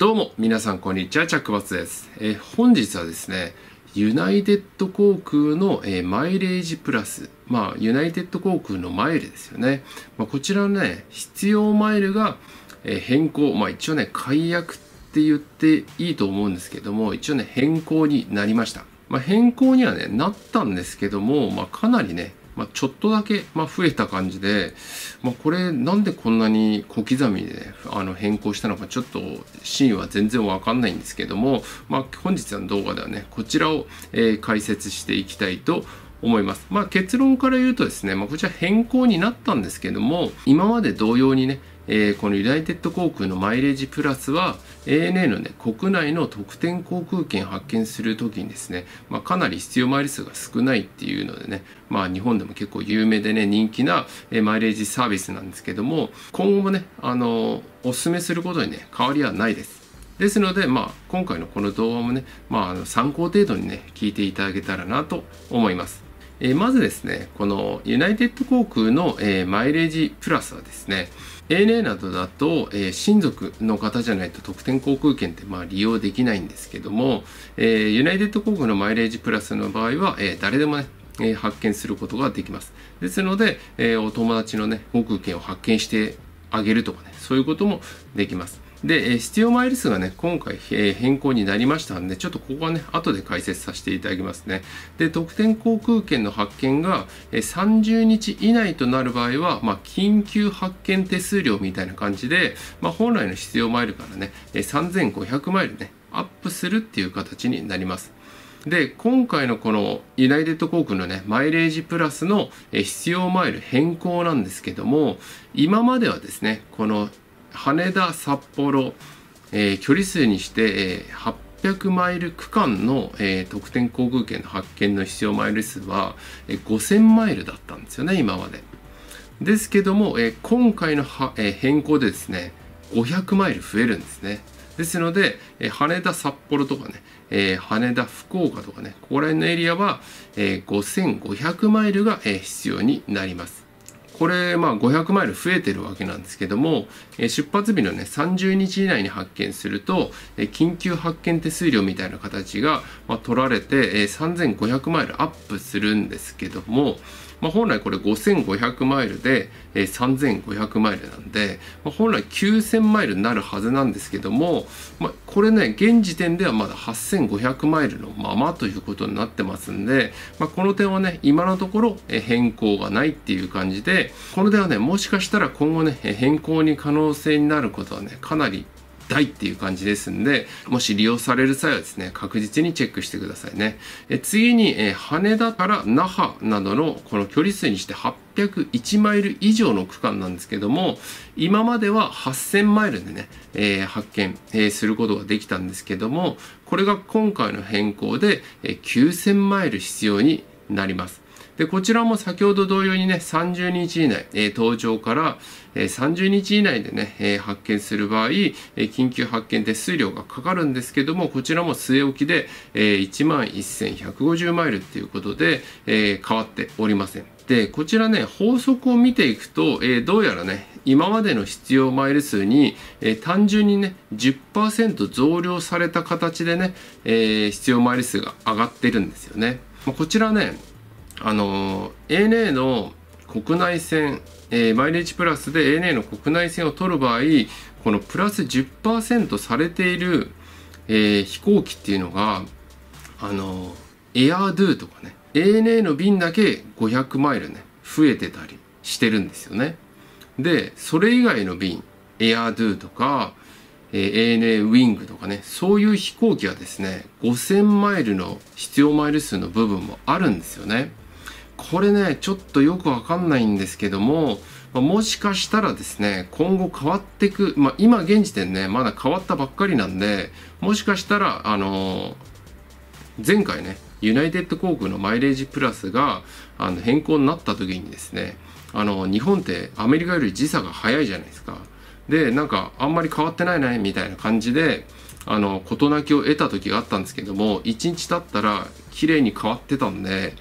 どうも、皆さんこんにちは、チャックバツです。え、本日はですね、ユナイテッド航空の、え、マイレージプラス、まあ、ユナイテッド航空のマイルですよね。まあ、こちらのね、必要マイルが、え、変更、まあ一応ね、解約って言っていいと思うんですけども、一応ね、変更になりました。まあ、変更にはね、なったんですけども、まあ、かなりね、まあ、ちょっとだけ、まあ、増えた感じで、まあ、これなんでこんなに小刻みで、ね、あの変更したのかちょっとシーンは全然わかんないんですけども、まあ、本日の動画ではねこちらを、えー、解説していきたいと思います。まあ、結論から言うとですね、まあ、こちら変更になったんですけども今まで同様にねえー、このユナイテッド航空のマイレージプラスは ANA のね国内の特典航空券発見する時にですね、まあ、かなり必要マイル数が少ないっていうのでね、まあ、日本でも結構有名でね人気なマイレージサービスなんですけども今後もねあのおすすめすることにね変わりはないです。ですので、まあ、今回のこの動画もね、まあ、参考程度にね、聞いていただけたらなと思います。え、まずですね、このユナイテッド航空の、え、マイレージプラスはですね、ANA などだと、え、親族の方じゃないと特典航空券ってまあ利用できないんですけども、え、ユナイテッド航空のマイレージプラスの場合は、え、誰でもね、え発見することができます。ですので、えお友達のね、航空券を発見してあげるとかね、そういうこともできます。で、え必要マイル数がね、今回、え変更になりましたんで、ちょっとここはね、後で解説させていただきますね。で、特典航空券の発券が、え30日以内となる場合は、まあ、緊急発券手数料みたいな感じで、まあ、本来の必要マイルからね、え3500マイルね、アップするっていう形になります。で、今回のこのユナイテッド航空のね、マイレージプラスの必要マイル変更なんですけども、今まではですね、この羽田札幌、えー、距離数にして、えー、800マイル区間の、えー、特典航空券の発券の必要マイル数は、えー、5000マイルだったんですよね今まで。ですけども、えー、今回のは、えー、変更でですね500マイル増えるんですね。ですので、えー、羽田札幌とかね、えー、羽田福岡とかねここら辺のエリアは、えー、5500マイルが、えー、必要になります。これ、まあ、500マイル増えてるわけなんですけども、え出発日のね、30日以内に発見すると、え緊急発見手数料みたいな形が、まあ、取られて、え3500マイルアップするんですけども、まあ、本来これ5500マイルで、えー、3500マイルなんで、まあ、本来9000マイルになるはずなんですけども、まあ、これね現時点ではまだ8500マイルのままということになってますんで、まあ、この点はね今のところ変更がないっていう感じでこの点はねもしかしたら今後ね変更に可能性になることはねかなり大っていう感じですんで、もし利用される際はですね、確実にチェックしてくださいね。え次に、え羽田から那覇などのこの距離数にして801マイル以上の区間なんですけども、今までは8000マイルでね、えー、発見、えー、することができたんですけども、これが今回の変更で、えー、9000マイル必要になります。で、こちらも先ほど同様にね、30日以内、えー、登場から、えー、30日以内でね、えー、発見する場合、えー、緊急発見手数料がかかるんですけども、こちらも据え置きで、えー、11,150マイルっていうことで、えー、変わっておりません。で、こちらね、法則を見ていくと、えー、どうやらね、今までの必要マイル数に、えー、単純にね、10%増量された形でね、えー、必要マイル数が上がってるんですよね。まこちらね、あの ANA の国内線、えー、マイレージプラスで ANA の国内線を取る場合このプラス10%されている、えー、飛行機っていうのがあのエアードゥとかね ANA の便だけ500マイルね増えてたりしてるんですよねでそれ以外の便エアードゥとかえー、ANA ウィングとかね、そういう飛行機はですね、5000マイルの必要マイル数の部分もあるんですよね。これね、ちょっとよくわかんないんですけども、まもしかしたらですね、今後変わっていく、まあ、今現時点ね、まだ変わったばっかりなんで、もしかしたら、あの、前回ね、ユナイテッド航空のマイレージプラスがあの変更になった時にですね、あの日本ってアメリカより時差が早いじゃないですか。で、なんかあんまり変わってないねみたいな感じで、あの事なきを得た時があったんですけども1日経ったら綺麗に変わってたんで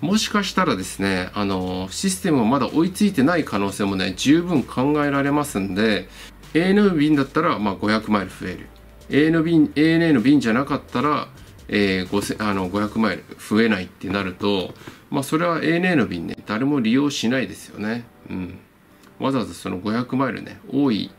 もしかしたらですねあのシステムがまだ追いついてない可能性もね十分考えられますんで ANA 便だったらまあ500マイル増える ANA 便 ANA の便じゃなかったら、えー、5あの500マイル増えないってなると、まあ、それは ANA の便ね誰も利用しないですよね。うん、わざわざその500マイルね多い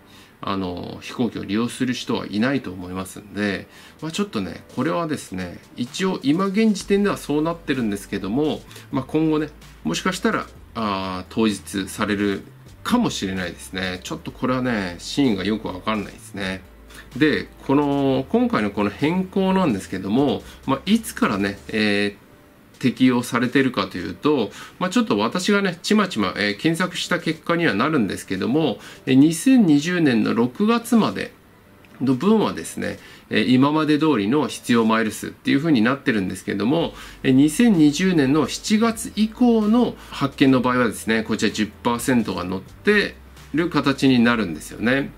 あの飛行機を利用する人はいないと思いますんで、まあ、ちょっとねこれはですね一応今現時点ではそうなってるんですけども、まあ、今後ねもしかしたらあ当日されるかもしれないですね。ちょっとこれはねシーンがよくわかんないですね。でこの今回のこの変更なんですけども、まあ、いつからね、えー、適用されてるかというと、まあ、ちょっと私がねちまちま、えー、検索した結果にはなるんですけども2020年の6月までの分はですね今まで通りの必要マイル数っていう風になってるんですけども2020年の7月以降の発見の場合はですねこちら10%が乗ってる形になるんですよね。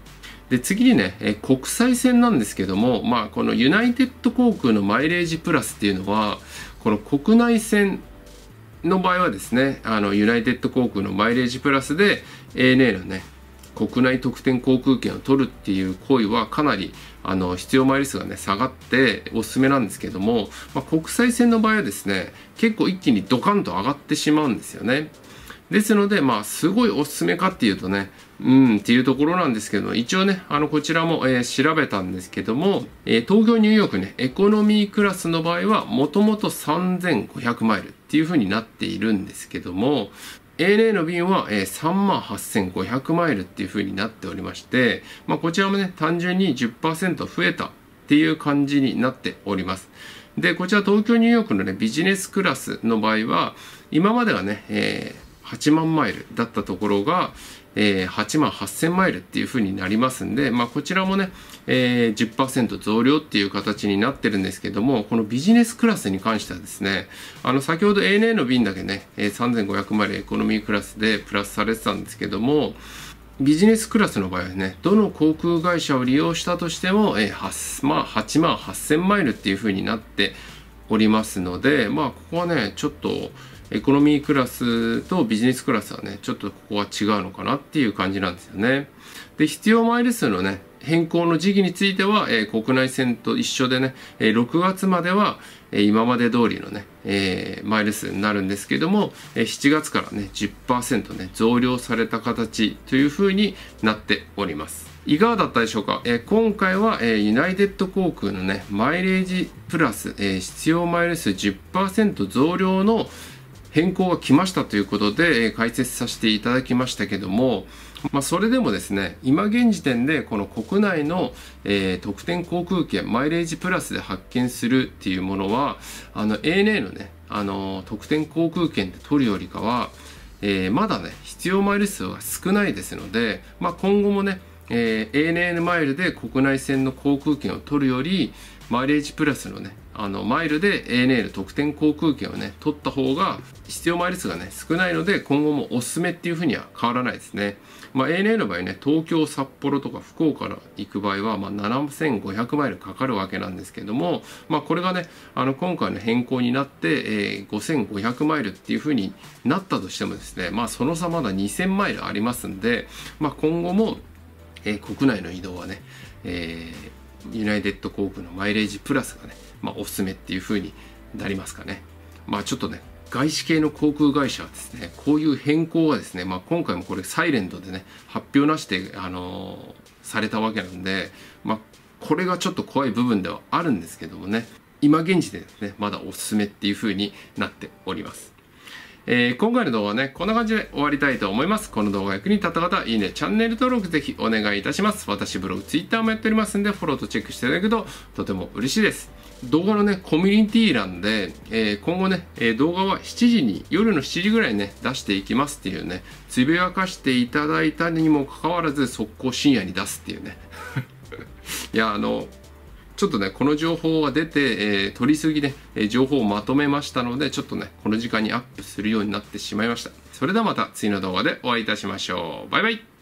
で次にね、国際線なんですけども、まあ、このユナイテッド航空のマイレージプラスっていうのはこの国内線の場合はですねあのユナイテッド航空のマイレージプラスで ANA のね国内特典航空券を取るっていう行為はかなりあの必要マイル数がね下がっておすすめなんですけども、まあ、国際線の場合はですね結構一気にドカンと上がってしまうんですよね。ですので、まあ、すごいおすすめかっていうとね、うんっていうところなんですけど、一応ね、あの、こちらも、えー、調べたんですけども、えー、東京ニューヨークね、エコノミークラスの場合は、もともと3500マイルっていう風になっているんですけども、ANA の便は、えー、38,500マイルっていう風になっておりまして、まあ、こちらもね、単純に10%増えたっていう感じになっております。で、こちら東京ニューヨークのね、ビジネスクラスの場合は、今まではね、えー8万マイルだったところが、えー、8万8000マイルっていう風になりますんで、まあ、こちらもね、えー、10%増量っていう形になってるんですけども、このビジネスクラスに関してはですね、あの、先ほど ANA の便だけね、えー、3500マイルエコノミークラスでプラスされてたんですけども、ビジネスクラスの場合はね、どの航空会社を利用したとしても、えー、8, まあ、8万8000マイルっていう風になっておりますので、まあ、ここはね、ちょっと、エコノミークラスとビジネスクラスはね、ちょっとここは違うのかなっていう感じなんですよね。で、必要マイル数のね、変更の時期については、えー、国内線と一緒でね、えー、6月までは、えー、今まで通りのね、えマイル数になるんですけども、え7月からね、10%ね、増量された形という風になっております。いかがだったでしょうか、え今回は、えユナイテッド航空のね、マイレージプラス、え必要マイル数10%増量の変更が来ましたということで、え解説させていただきましたけども、まあ、それでもですね、今現時点でこの国内の、えー、特典航空券、マイレージプラスで発見するっていうものは、あの ANA のね、あの特典航空券で取るよりかは、えー、まだね、必要マイル数が少ないですので、まあ、今後もね、えー、ANA マイルで国内線の航空券を取るより、マイレージプラスのね、あのマイルで ANA の特典航空券をね取った方が必要マイル数がね少ないので今後もおすすめっていうふうには変わらないですね、まあ、ANA の場合ね東京札幌とか福岡から行く場合は、まあ、7500マイルかかるわけなんですけども、まあ、これがねあの今回の変更になって、えー、5500マイルっていうふうになったとしてもですねまあその差まだ2000マイルありますんで、まあ、今後も、えー、国内の移動はね、え、ユナイテッド航空のマイレージプラスがねまあ、おすすめっていう風になりますかね。まあちょっとね、外資系の航空会社はですね、こういう変更はですね、まあ今回もこれサイレントでね、発表なしで、あのー、されたわけなんで、まあこれがちょっと怖い部分ではあるんですけどもね、今現時点ですね、まだおすすめっていう風になっております。えー、今回の動画はね、こんな感じで終わりたいと思います。この動画が役に立った方、いいね、チャンネル登録ぜひお願いいたします。私ブログ、ツイッターもやっておりますんで、フォローとチェックしていただくととても嬉しいです。動画のね、コミュニティ欄で、えー、今後ね、えー、動画は7時に、夜の7時ぐらいにね、出していきますっていうね、つぶやかしていただいたにもかかわらず、速攻深夜に出すっていうね。いや、あの、ちょっとね、この情報が出て、えー、取りすぎで、え情報をまとめましたので、ちょっとね、この時間にアップするようになってしまいました。それではまた次の動画でお会いいたしましょう。バイバイ